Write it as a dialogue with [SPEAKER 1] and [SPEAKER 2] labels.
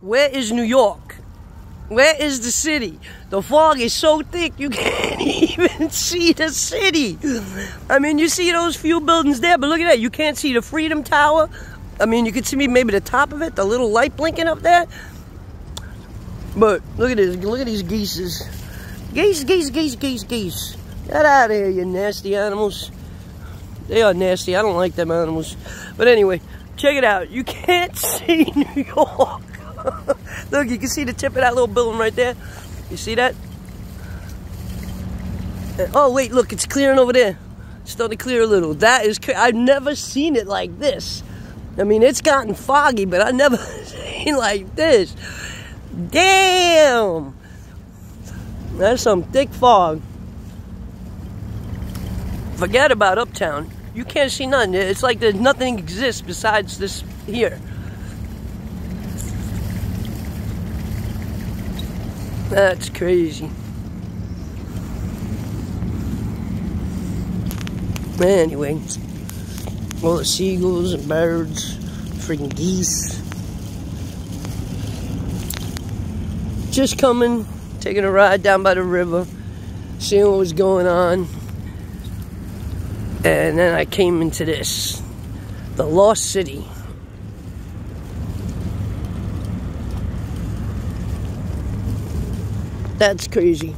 [SPEAKER 1] Where is New York? Where is the city? The fog is so thick you can't even see the city. I mean, you see those few buildings there, but look at that. You can't see the Freedom Tower. I mean, you can see maybe the top of it, the little light blinking up there. But look at this. Look at these geese. Geese, geese, geese, geese, geese. Get out of here, you nasty animals. They are nasty. I don't like them animals. But anyway, check it out. You can't see New York. Look, you can see the tip of that little building right there. You see that? Uh, oh, wait, look, it's clearing over there. It's starting to clear a little. That is, I've never seen it like this. I mean, it's gotten foggy, but I've never seen like this. Damn! That's some thick fog. Forget about Uptown. You can't see nothing. It's like there's nothing exists besides this here. That's crazy. Anyway, all the seagulls and birds, freaking geese. Just coming, taking a ride down by the river, seeing what was going on. And then I came into this, the Lost City. That's crazy.